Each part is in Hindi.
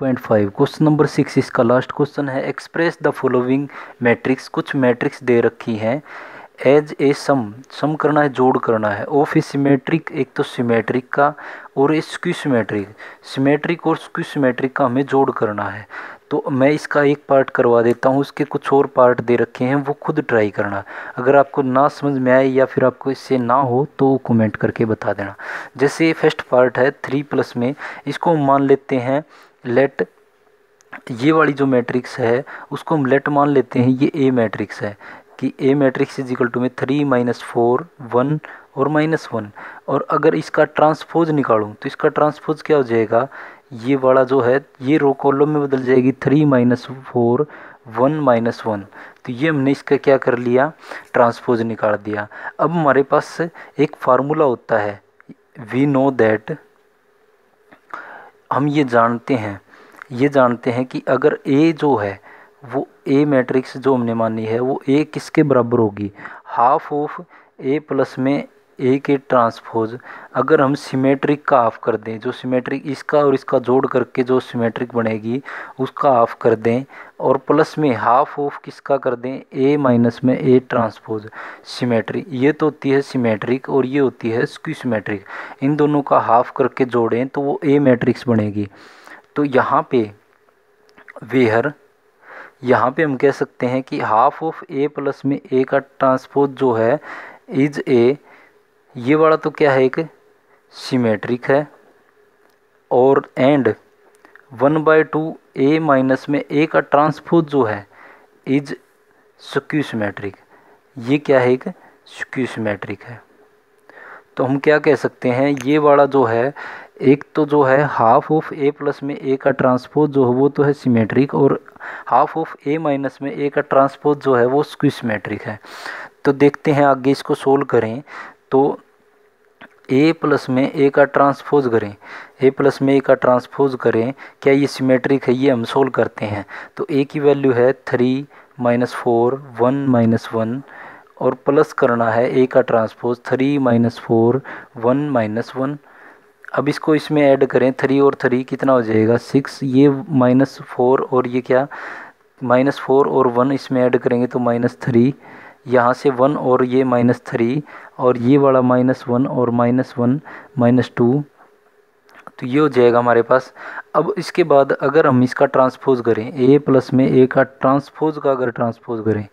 Point five question number six इसका लास्ट क्वेश्चन है एक्सप्रेस द फॉलोइंग मैट्रिक्स कुछ मैट्रिक्स दे रखी हैं। एज ए सम सम करना है, जोड़ करना है। ऑफ़ ए सिमेट्रिक एक तो सिमेट्रिक का, और ए स्क्यू सिमेट्रिक सिमेट्रिक और स्क्यू सिमेट्रिक का हमें जोड़ करना है। तो मैं इसका एक पार्ट करवा देता हूँ उसके कुछ और पार्ट दे रखे हैं, वो खुद ट्राई करना। अगर आपको ना समझ में आए या फिर आपको इससे ना हो तो कमेंट करके बता देना। जैसे फ़र्स्ट पार्ट है थ्री प्लस में, इसको मान लेते हैं लेट ये वाली जो मैट्रिक्स है, उसको हम लेट मान लेते हैं, ये ए मैट्रिक्स है, कि A matrix is equal to में थ्री माइनस फोर वन और माइनस वन और अगर इसका ट्रांसपोज निकालूं तो इसका ट्रांसपोज क्या हो जाएगा? ये वाला जो है, ये रो कॉलम में बदल जाएगी three minus four one minus one तो ये हमने इसका क्या कर लिया? ट्रांसपोज निकाल दिया. अब हमारे पास एक फार्मूला होता है वी नो दैट हम ये जानते हैं, ये जानते हैं कि अगर ए जो है, वो ए मैट्रिक्स जो हमने मानी है, वो ए किसके बराबर होगी? हाफ़ ऑफ़ ए प्लस में ए के ट्रांसपोज अगर हम सिमेट्रिक का हाफ़ कर दें, जो सिमेट्रिक इसका और इसका जोड़ करके जो सिमेट्रिक बनेगी, उसका हाफ़ कर दें और प्लस में हाफ़ ऑफ़ किसका कर दें? ए माइनस में ए ट्रांसपोज सिमेट्रिक ये तो होती है सिमेट्रिक और ये होती है स्क्यू सिमेट्रिक इन दोनों का हाफ़ करके जोड़ें तो वो ए मैट्रिक्स बनेगी। तो यहाँ पे वेहर, यहाँ पे हम कह सकते हैं कि हाफ़ ऑफ़ ए प्लस में ए का ट्रांसपोज जो है इज़ ए ये वाला तो क्या है एक? सिमेट्रिक है। और and one by two A minus में ए का ट्रांसपोज जो है इज़ स्क्यू सिमेट्रिक ये क्या है एक? स्क्यू सिमेट्रिक है। तो हम क्या कह सकते हैं, ये वाला जो है, एक तो जो है हाफ़ ऑफ़ ए प्लस में ए का ट्रांसपोज जो है, वो तो है सिमेट्रिक और हाफ़ ऑफ़ ए माइनस में ए का ट्रांसपोज जो है, वो स्क्यू सिमेट्रिक है। तो देखते हैं आगे इसको सोल्व करें। तो ए प्लस में ए का ट्रांसपोज करें। ए प्लस में ए का ट्रांसपोज करें, क्या ये सिमेट्रिक है, ये हम सोल्व करते हैं। तो ए की वैल्यू है three minus four one minus one और प्लस करना है ए का transpose three minus four one minus one अब इसको इसमें ऐड करें थ्री और थ्री कितना हो जाएगा? सिक्स ये माइनस फोर और ये क्या? माइनस फोर और वन इसमें ऐड करेंगे तो माइनस थ्री यहाँ से वन और ये माइनस थ्री और ये वाला माइनस वन और माइनस वन माइनस टू तो ये हो जाएगा हमारे पास। अब इसके बाद अगर हम इसका ट्रांसपोज करें ए प्लस में ए का ट्रांसपोज का अगर ट्रांसपोज करें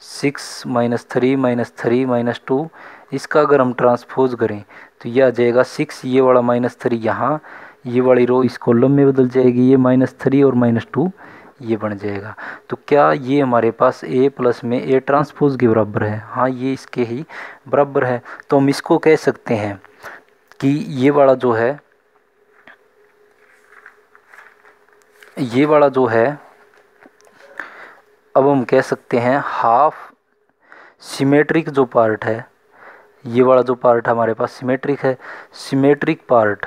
six minus three minus three minus two इसका अगर हम ट्रांसपोज करें तो ये आ जाएगा सिक्स ये वाला माइनस थ्री यहाँ, ये वाली रो इस कॉलम में बदल जाएगी, ये माइनस थ्री और माइनस टू ये बन जाएगा। तो क्या ये हमारे पास ए प्लस में ए ट्रांसपोज के बराबर है? हाँ ये इसके ही बराबर है। तो हम इसको कह सकते हैं कि ये वाला जो है, ये वाला जो है, अब हम कह सकते हैं हाफ़ सिमेट्रिक जो पार्ट है, ये वाला जो पार्ट हमारे पास सिमेट्रिक है। सिमेट्रिक पार्ट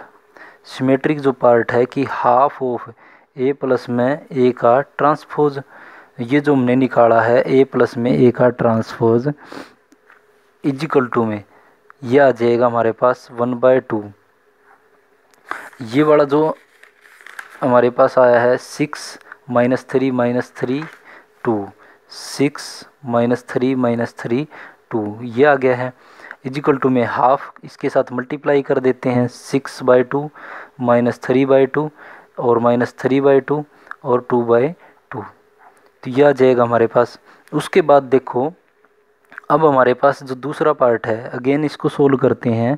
सिमेट्रिक जो पार्ट है कि हाफ़ ऑफ़ ए प्लस में ए का ट्रांसफोज ये जो हमने निकाला है, ए प्लस में ए का ट्रांसफोज इजिकल टू में, ये आ जाएगा हमारे पास वन बाय टू। ये वाला जो हमारे पास आया है, six minus three minus three two, six minus three minus three two, ये आ गया है। इजिकल टू में हाफ़, इसके साथ मल्टीप्लाई कर देते हैं, six by two minus three by two और माइनस थ्री बाई टू और टू बाई टू। तो यह आ जाएगा हमारे पास। उसके बाद देखो, अब हमारे पास जो दूसरा पार्ट है अगेन इसको सोल्व करते हैं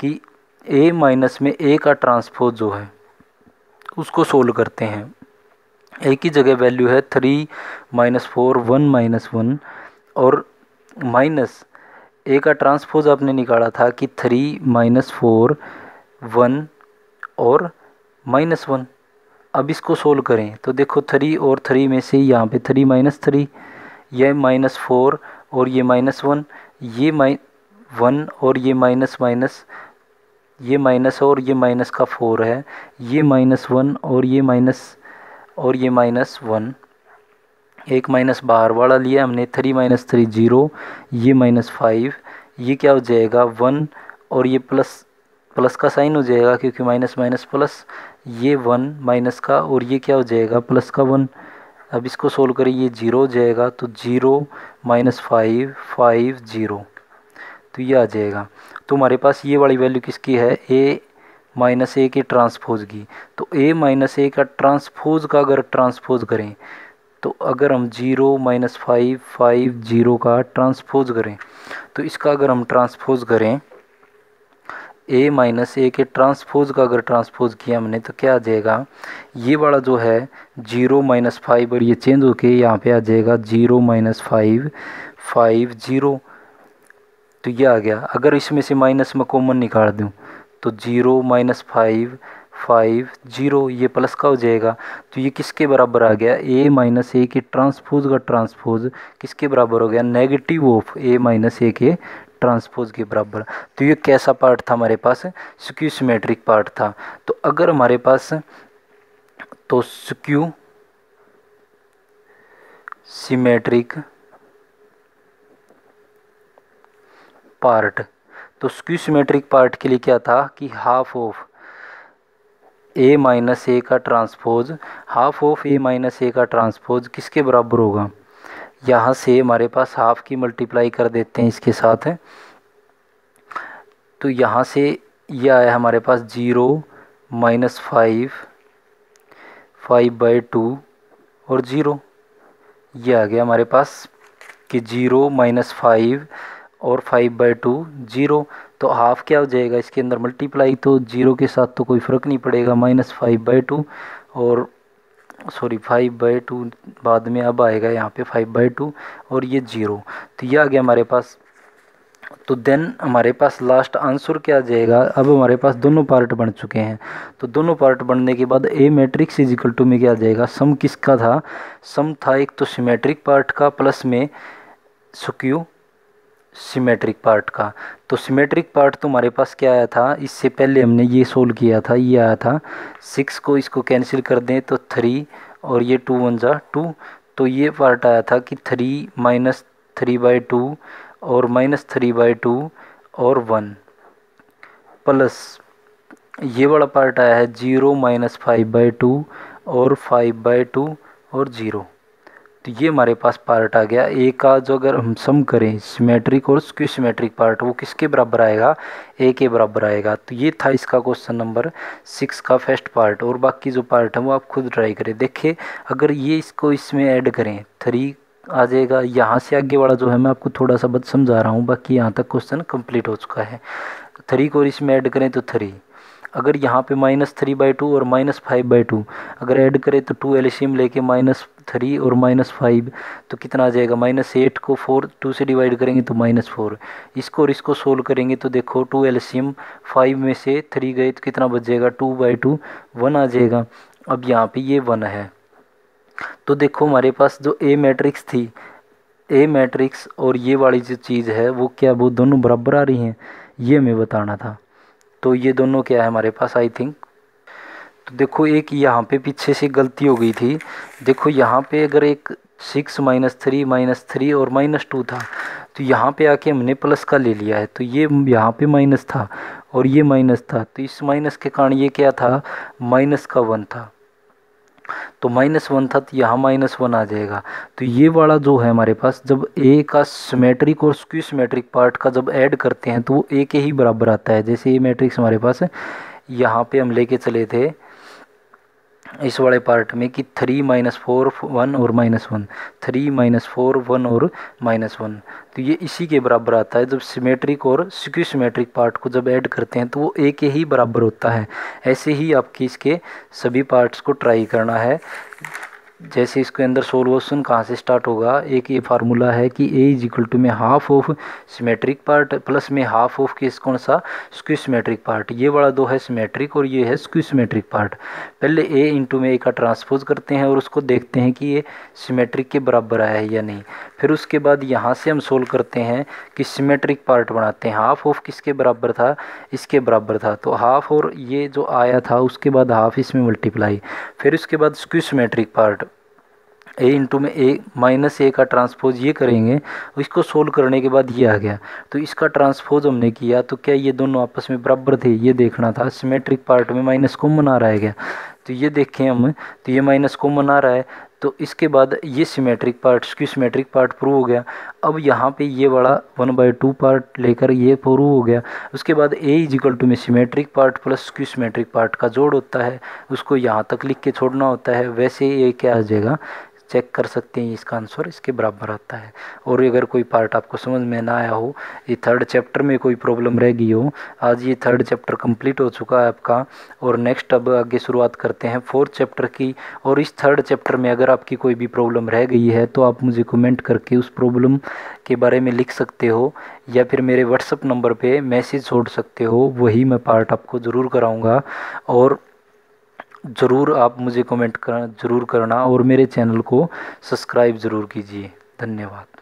कि ए माइनस में ए का ट्रांसपोज जो है, उसको सोल्व करते हैं। ए की जगह वैल्यू है three minus four one minus one और माइनस ए का ट्रांसपोज आपने निकाला था कि थ्री माइनस फोर वन और माइनस वन अब इसको सोल्व करें। तो देखो थ्री और थ्री में से यहाँ पे थ्री माइनस थ्री ये माइनस फोर और ये माइनस वन ये माइ वन और ये माइनस माइनस ये माइनस और ये माइनस का फोर है, ये माइनस वन और ये माइनस और ये माइनस वन एक माइनस बाहर वाला लिया हमने थ्री माइनस थ्री ज़ीरो ये माइनस फाइव ये क्या हो जाएगा? वन और ये प्लस प्लस का साइन हो जाएगा क्योंकि माइनस माइनस प्लस ये वन माइनस का और ये क्या हो जाएगा? प्लस का वन। अब इसको सोल्व करें, ये ज़ीरो हो जाएगा तो zero minus five five zero. तो ये आ जाएगा। तो हमारे पास ये वाली वैल्यू किसकी है? ए माइनस ए के ट्रांसपोज की। तो ए माइनस ए का ट्रांसपोज का अगर ट्रांसपोज करें तो अगर हम zero minus five five zero का ट्रांसपोज करें तो इसका अगर हम ट्रांसपोज करें ए माइनस ए के ट्रांसपोज का अगर ट्रांसपोज किया हमने तो क्या आ जाएगा? ये वाला जो है ज़ीरो माइनस फाइव और ये चेंज होके यहाँ पे आ जाएगा zero minus five five zero तो ये आ गया। अगर इसमें से माइनस में कॉमन निकाल दूँ तो zero minus five five zero ये प्लस का हो जाएगा। तो ये किसके बराबर आ गया? ए माइनस ए के ट्रांसपोज का ट्रांसपोज किसके बराबर हो गया? Negative of A minus A के ट्रांसपोज के बराबर। तो ये कैसा पार्ट था हमारे पास? स्क्यू सिमेट्रिक पार्ट था। तो अगर हमारे पास तो स्क्यू सिमेट्रिक पार्ट तो स्क्यू सिमेट्रिक पार्ट के लिए क्या था कि half of A minus A का transpose, half of A minus A का ट्रांसपोज किसके बराबर होगा? यहाँ से हमारे पास हाफ़ की मल्टीप्लाई कर देते हैं इसके साथ। है। तो यहाँ से ये आया हमारे पास zero minus five five by two और ज़ीरो ये आ गया हमारे पास कि ज़ीरो माइनस फाइव और फाइव बाई टू ज़ीरो तो हाफ़ क्या हो जाएगा? इसके अंदर मल्टीप्लाई तो ज़ीरो के साथ तो कोई फ़र्क नहीं पड़ेगा। माइनस फाइव बाई टू और सॉरी फाइव बाई टू बाद में अब आएगा यहाँ पे फाइव बाई टू और ये ज़ीरो तो ये आ गया हमारे पास। तो देन हमारे पास लास्ट आंसर क्या आ जाएगा? अब हमारे पास दोनों पार्ट बन चुके हैं। तो दोनों पार्ट बनने के बाद A matrix is equal to में क्या आ जाएगा? सम किसका था? सम था एक तो सिमेट्रिक पार्ट का प्लस में सुक्यू सिमेट्रिक पार्ट का। तो सिमेट्रिक पार्ट तुम्हारे पास क्या आया था? इससे पहले हमने ये सोल्व किया था, ये आया था। सिक्स को इसको कैंसिल कर दें तो थ्री और ये टू वन ज़ा टू तो ये पार्ट आया था कि three minus three by two और माइनस थ्री बाई टू और वन प्लस ये वाला पार्ट आया है zero minus five by two और फाइव बाई टू और ज़ीरो तो ये हमारे पास पार्ट आ गया। ए का जो अगर हम सम करें सिमेट्रिक और स्क्यू सिमेट्रिक पार्ट वो किसके बराबर आएगा? ए के बराबर आएगा। तो ये था इसका क्वेश्चन नंबर सिक्स का फ़र्स्ट पार्ट और बाकी जो पार्ट है वो आप खुद ट्राई करें। देखिए, अगर ये इसको इसमें ऐड करें थ्री आ जाएगा। यहाँ से आगे वाला जो है मैं आपको थोड़ा सा बद समझा रहा हूँ, बाकी यहाँ तक क्वेश्चन कंप्लीट हो चुका है। थ्री को इसमें ऐड करें तो थ्री अगर यहाँ पे माइनस थ्री बाई टू और माइनस फाइव बाई टू अगर ऐड करें तो टू एल्शियम लेके माइनस थ्री और माइनस फाइव तो कितना आ जाएगा? माइनस एट को फोर टू से डिवाइड करेंगे तो माइनस फोर इसको और इसको सोल्व करेंगे तो देखो टू एल्शियम फाइव में से थ्री गए तो कितना बच जाएगा? टू बाई टू वन आ जाएगा। अब यहाँ पे ये वन है। तो देखो हमारे पास जो ए मैट्रिक्स थी ए मैट्रिक्स और ये वाली जो चीज़ है, वो क्या, वो दोनों बराबर आ रही हैं? ये हमें बताना था। तो ये दोनों क्या है हमारे पास आई थिंक तो देखो, एक यहाँ पे पीछे से गलती हो गई थी। देखो, यहाँ पे अगर एक six minus three minus three और माइनस टू था तो यहाँ पे आके हमने प्लस का ले लिया है। तो ये यहाँ पे माइनस था और ये माइनस था। तो इस माइनस के कारण ये क्या था? माइनस का वन था। तो माइनस वन था तो यहाँ माइनस वन आ जाएगा। तो ये वाला जो है हमारे पास, जब ए का सिमेट्रिक और स्क्यू सिमेट्रिक पार्ट का जब ऐड करते हैं तो वो ए के ही बराबर आता है। जैसे ये मैट्रिक्स हमारे पास, यहाँ पे हम लेके चले थे इस वाले पार्ट में कि थ्री माइनस फोर वन और minus one three minus four one और माइनस वन तो ये इसी के बराबर आता है। जब सिमेट्रिक और सिक्यूसीमेट्रिक पार्ट को जब ऐड करते हैं तो वो ए के ही बराबर होता है। ऐसे ही आपके इसके सभी पार्ट्स को ट्राई करना है। जैसे इसके अंदर सोल्यूशन कहाँ से स्टार्ट होगा? एक ये फार्मूला है कि ए इज़ इक्वल टू में half of symmetric part plus में हाफ़ ऑफ़ किस कौन सा? स्क्यू सिमेट्रिक पार्ट ये वाला दो है सिमेट्रिक और ये है स्क्यू सिमेट्रिक पार्ट पहले ए इंटू में ए का ट्रांसपोज करते हैं और उसको देखते हैं कि ये सिमेट्रिक के बराबर आया है या नहीं. फिर उसके बाद यहाँ से हम सोल्व करते हैं कि सिमेट्रिक पार्ट बनाते हैं. हाफ़ ऑफ़ किसके बराबर था? इसके बराबर था. तो हाफ़ और ये जो आया था, उसके बाद हाफ़ इसमें मल्टीप्लाई फिर उसके बाद skew symmetric part A into में ए माइनस ए का ट्रांसपोज ये करेंगे, इसको सोल्व करने के बाद ये आ गया। तो इसका ट्रांसपोज हमने किया तो क्या ये दोनों आपस में बराबर थे? ये देखना था सिमेट्रिक पार्ट में माइनस कॉमन आ रहा है क्या? तो ये देखें हम तो ये माइनस कॉमन आ रहा है तो इसके बाद ये symmetric part skew symmetric part prove हो गया। अब यहाँ पे ये वाला वन बाई टू पार्ट लेकर ये प्रूव हो गया। उसके बाद ए इजिकल टू में symmetric part plus skew symmetric part का जोड़ होता है, उसको यहाँ तक लिख के छोड़ना होता है, वैसे ये क्या आ जाएगा? चेक कर सकते हैं इसका आंसर, इसके बराबर आता है। और अगर कोई पार्ट आपको समझ में ना आया हो, ये थर्ड चैप्टर में कोई प्रॉब्लम रह गई हो, आज ये थर्ड चैप्टर कंप्लीट हो चुका है आपका। और नेक्स्ट अब आगे शुरुआत करते हैं फोर्थ चैप्टर की। और इस थर्ड चैप्टर में अगर आपकी कोई भी प्रॉब्लम रह गई है तो आप मुझे कमेंट करके उस प्रॉब्लम के बारे में लिख सकते हो, या फिर मेरे व्हाट्सअप नंबर पर मैसेज छोड़ सकते हो, वही मैं पार्ट आपको ज़रूर कराऊँगा। और ज़रूर आप मुझे कमेंट कर, ज़रूर करना और मेरे चैनल को सब्सक्राइब ज़रूर कीजिए। धन्यवाद।